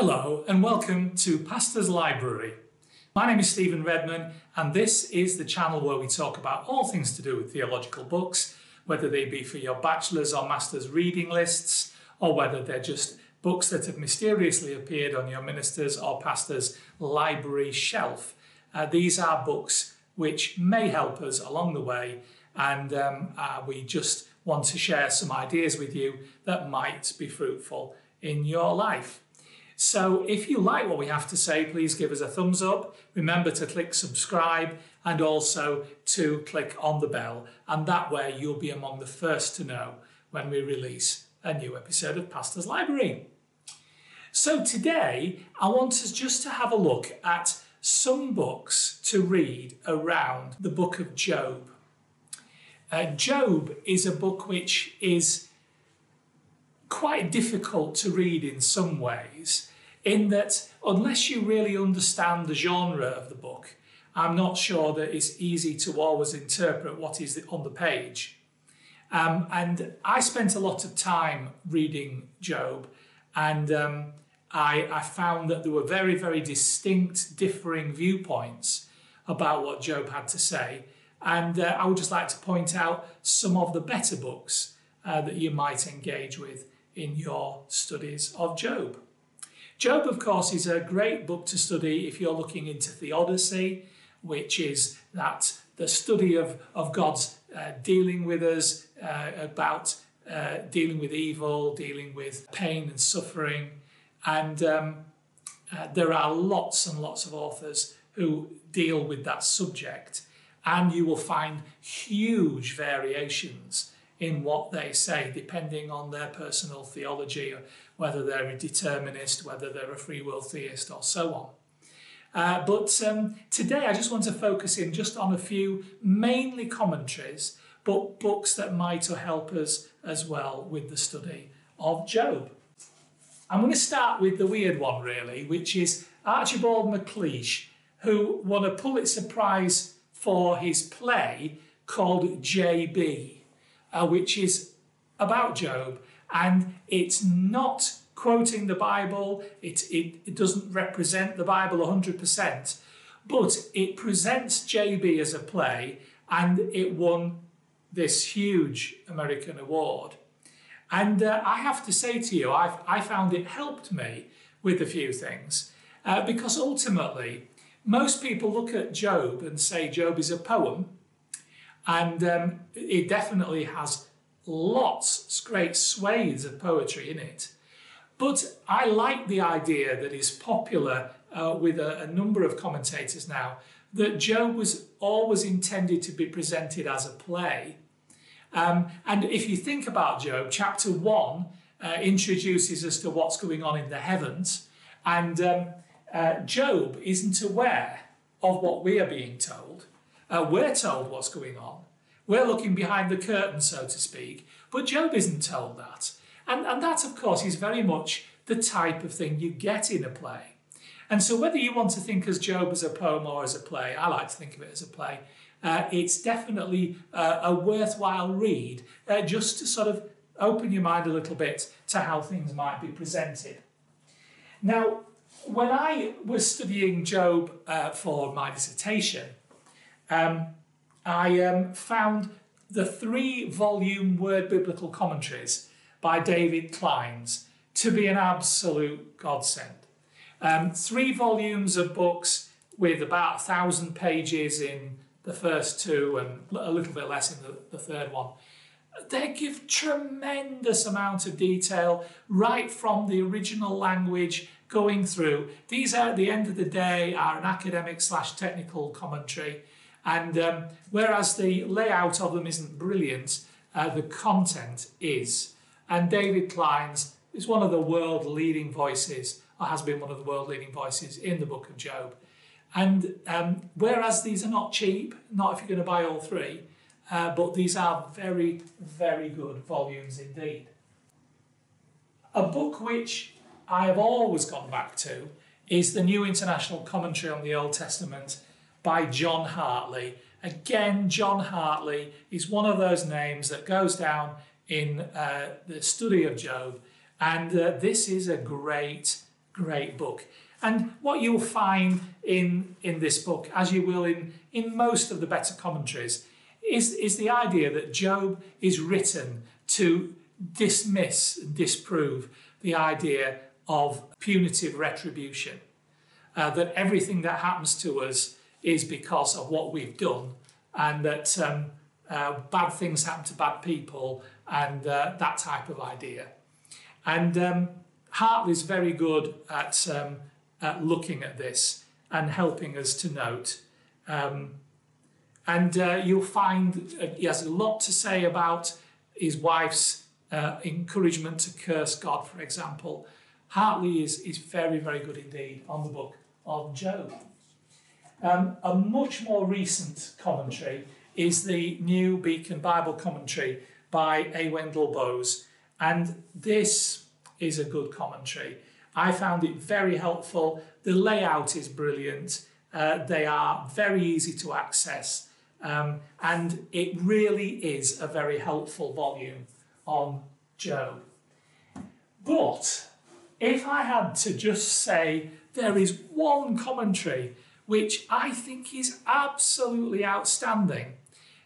Hello and welcome to Pastor's Library. My name is Stephen Redman and this is the channel where we talk about all things to do with theological books, whether they be for your bachelor's or master's reading lists, or whether they're just books that have mysteriously appeared on your minister's or pastor's library shelf. Uh, these are books which may help us along the way, and um, uh, we just want to share some ideas with you that might be fruitful in your life. So if you like what we have to say, please give us a thumbs up. Remember to click subscribe and also to click on the bell. And that way you'll be among the first to know when we release a new episode of Pastor's Library. So today I want us just to have a look at some books to read around the book of Job. Uh, Job is a book which is quite difficult to read in some ways, in that unless you really understand the genre of the book, I'm not sure that it's easy to always interpret what is on the page. Um, and I spent a lot of time reading Job, and um, I, I found that there were very, very distinct, differing viewpoints about what Job had to say. And uh, I would just like to point out some of the better books uh, that you might engage with in your studies of Job. Job, of course, is a great book to study if you're looking into theodicy, which is that the study of, of God's uh, dealing with us, uh, about uh, dealing with evil, dealing with pain and suffering. And um, uh, there are lots and lots of authors who deal with that subject. And you will find huge variations in what they say, depending on their personal theology, whether they're a determinist, whether they're a free will theist, or so on. Uh, but um, today I just want to focus in just on a few mainly commentaries, but books that might help us as well with the study of Job. I'm going to start with the weird one, really, which is Archibald MacLeish, who won a Pulitzer Prize for his play called J.B uh, which is about Job, and it's not quoting the Bible, it, it, it doesn't represent the Bible 100%, but it presents JB as a play, and it won this huge American award. And uh, I have to say to you, I've, I found it helped me with a few things uh, because ultimately, most people look at Job and say Job is a poem, and um, it definitely has lots, great swathes of poetry in it. But I like the idea that is popular uh, with a, a number of commentators now that Job was always intended to be presented as a play. Um, and if you think about Job, chapter 1 uh, introduces us to what's going on in the heavens, and um, uh, Job isn't aware of what we are being told. Uh, we're told what's going on. We're looking behind the curtain, so to speak, but Job isn't told that. And, and that, of course, is very much the type of thing you get in a play. And so, whether you want to think as Job as a poem or as a play, I like to think of it as a play, uh, it's definitely uh, a worthwhile read uh, just to sort of open your mind a little bit to how things might be presented. Now, when I was studying Job uh, for my dissertation, um, I um, found the three volume word biblical commentaries by David Clines to be an absolute godsend. Um, three volumes of books with about a thousand pages in the first two and a little bit less in the, the third one. They give tremendous amount of detail right from the original language going through. These are at the end of the day are an academic slash technical commentary and um, whereas the layout of them isn't brilliant, uh, the content is. And David Clines is one of the world leading voices, or has been one of the world leading voices in the book of Job. And um, whereas these are not cheap, not if you're going to buy all three, uh, but these are very, very good volumes indeed. A book which I have always gone back to is the New International Commentary on the Old Testament by John Hartley. Again, John Hartley is one of those names that goes down in uh, the study of Job, and uh, this is a great, great book. And what you'll find in, in this book, as you will in, in most of the better commentaries, is, is the idea that Job is written to dismiss disprove the idea of punitive retribution. Uh, that everything that happens to us is because of what we've done, and that um, uh, bad things happen to bad people, and uh, that type of idea. And um, Hartley's very good at, um, at looking at this and helping us to note. Um, and uh, you'll find he has a lot to say about his wife's uh, encouragement to curse God, for example. Hartley is, is very, very good indeed on the book of Job. Um, a much more recent commentary is the New Beacon Bible commentary by A. Wendell Bowes, and this is a good commentary. I found it very helpful. The layout is brilliant. Uh, they are very easy to access, um, and it really is a very helpful volume on Job. But if I had to just say there is one commentary which I think is absolutely outstanding,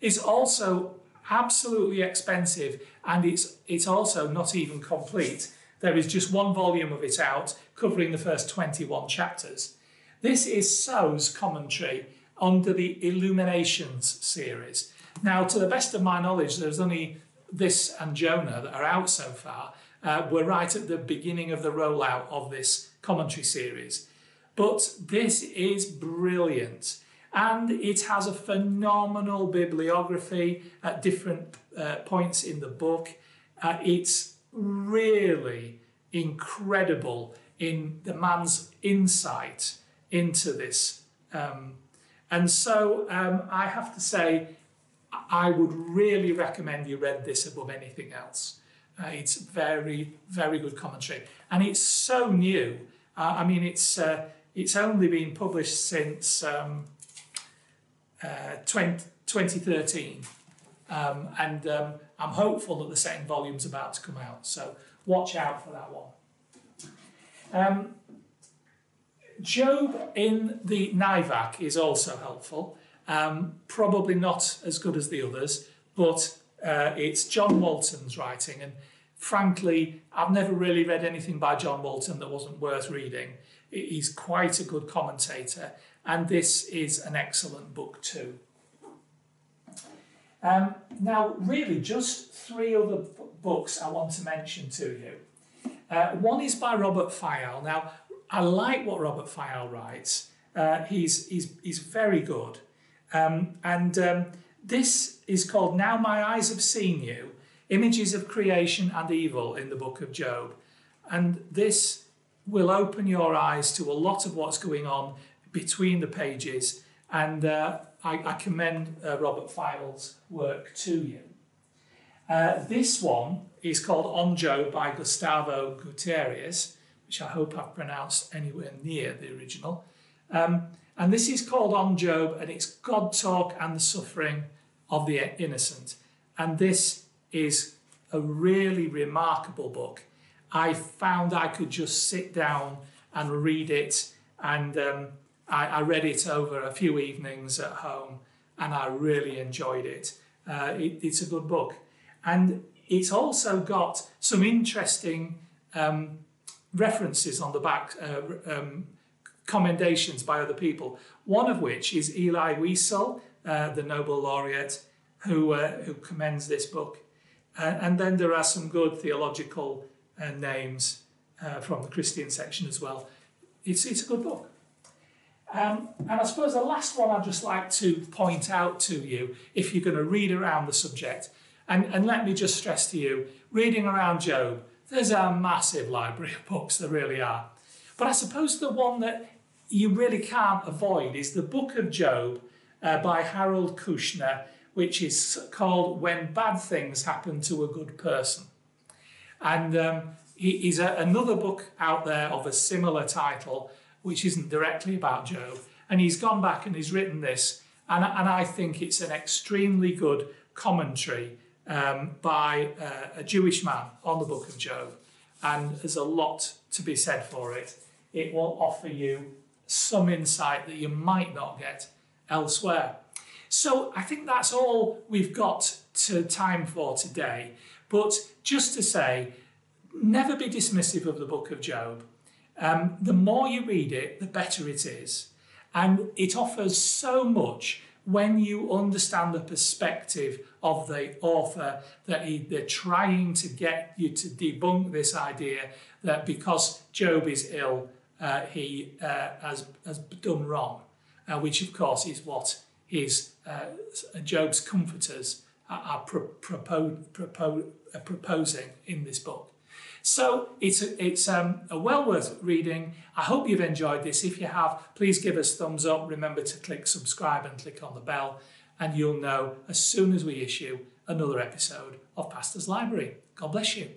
is also absolutely expensive, and it's it's also not even complete. There is just one volume of it out, covering the first 21 chapters. This is Seow's commentary under the Illuminations series. Now, to the best of my knowledge, there's only this and Jonah that are out so far. Uh, we're right at the beginning of the rollout of this commentary series. But this is brilliant. And it has a phenomenal bibliography at different uh, points in the book. Uh, it's really incredible in the man's insight into this. Um, and so um, I have to say, I would really recommend you read this above anything else. Uh, it's very, very good commentary, and it's so new. Uh, I mean, it's uh, it's only been published since um, 20, uh, 2013, um, and um, I'm hopeful that the second volume's about to come out. So watch out for that one. Um, Job in the NIVAC is also helpful. Um, probably not as good as the others, but uh, it's John Walton's writing. And frankly, I've never really read anything by John Walton that wasn't worth reading. He's quite a good commentator, and this is an excellent book too. Um, now, really, just three other books I want to mention to you. Uh, one is by Robert Fyall. Now, I like what Robert Fyall writes. Uh, he's, he's, he's very good. Um, and um, this is called Now My Eyes Have Seen You Images of Creation and Evil in the Book of Job. And this will open your eyes to a lot of what's going on between the pages. And uh, I, I, commend uh, Robert Fyall's work to you. Uh, this one is called On Job by Gustavo Gutierrez, which I hope I've pronounced anywhere near the original. Um, and this is called On Job, and it's God talk and the suffering of the innocent. And this is a really remarkable book. I found I could just sit down and read it, and um, I, I, read it over a few evenings at home, and I really enjoyed it. Uh, it it's a good book, and it's also got some interesting um, references on the back. Uh, um, commendations by other people, one of which is Elie Wiesel, uh, the Nobel laureate, who, uh, who commends this book. And then there are some good theological uh, names uh, from the Christian section as well. It's, it's a good book. Um, and I suppose the last one I'd just like to point out to you, if you're going to read around the subject, and, and let me just stress to you, reading around Job, there's a massive library of books, there really are. But I suppose the one that you really can't avoid is the Book of Job uh, by Harold Kushner, which is called When Bad Things Happen to a Good Person. And um, he's a, another book out there of a similar title, which isn't directly about Job. And he's gone back and he's written this. And, and I think it's an extremely good commentary um, by uh, a Jewish man on the book of Job. And there's a lot to be said for it. it will offer you some insight that you might not get elsewhere. So I think that's all we've got to time for today. But just to say, never be dismissive of the book of Job. Um, the more you read it, the better it is. And it offers so much when you understand the perspective of the author that he, they're trying to get you to debunk this idea that because Job is ill, uh, he uh, has, has done wrong, uh, which of course is what his uh, Job's comforters are, pro- propo- propo- uh, proposing in this book. So it's a, it's um, a well worth reading. I hope you've enjoyed this. If you have, please give us thumbs up. Remember to click subscribe and click on the bell, and you'll know as soon as we issue another episode of Pastor's Library. God bless you.